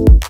you